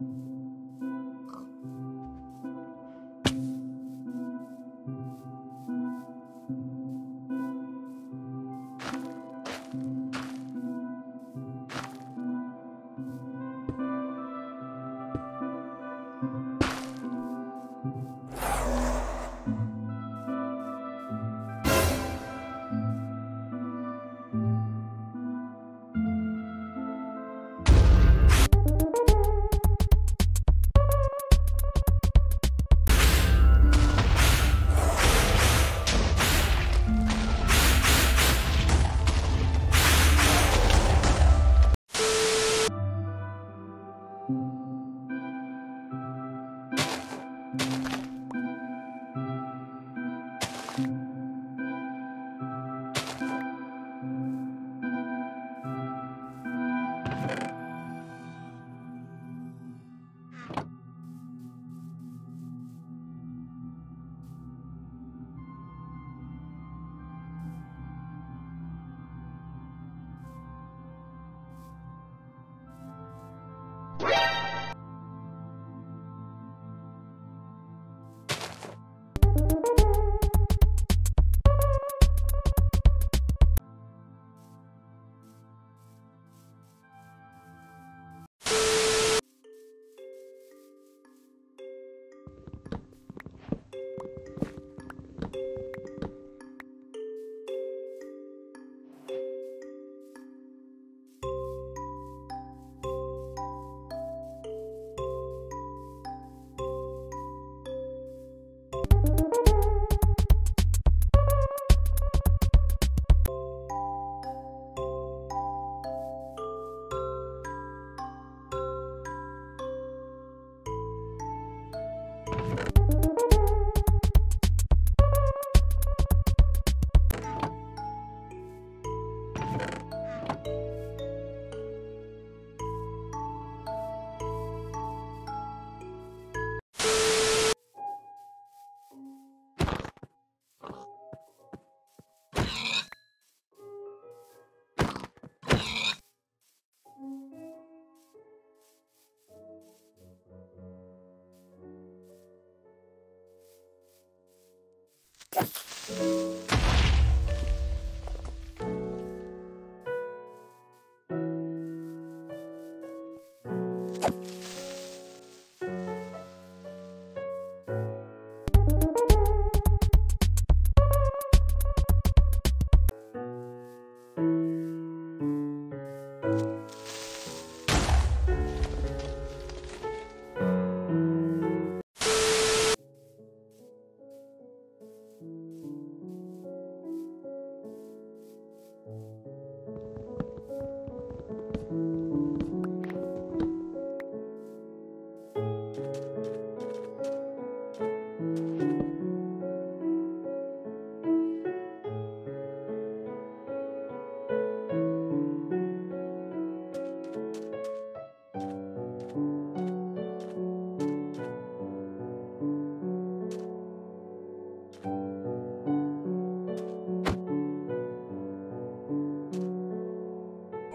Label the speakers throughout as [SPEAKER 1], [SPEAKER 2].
[SPEAKER 1] Thank you.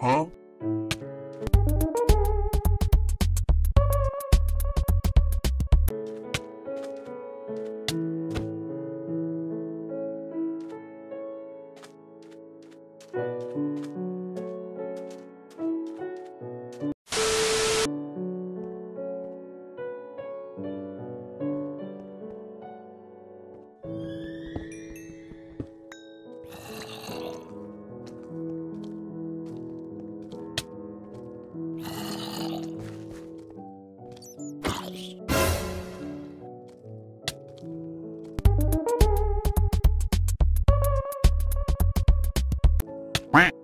[SPEAKER 1] Huh? Thank you. Quack.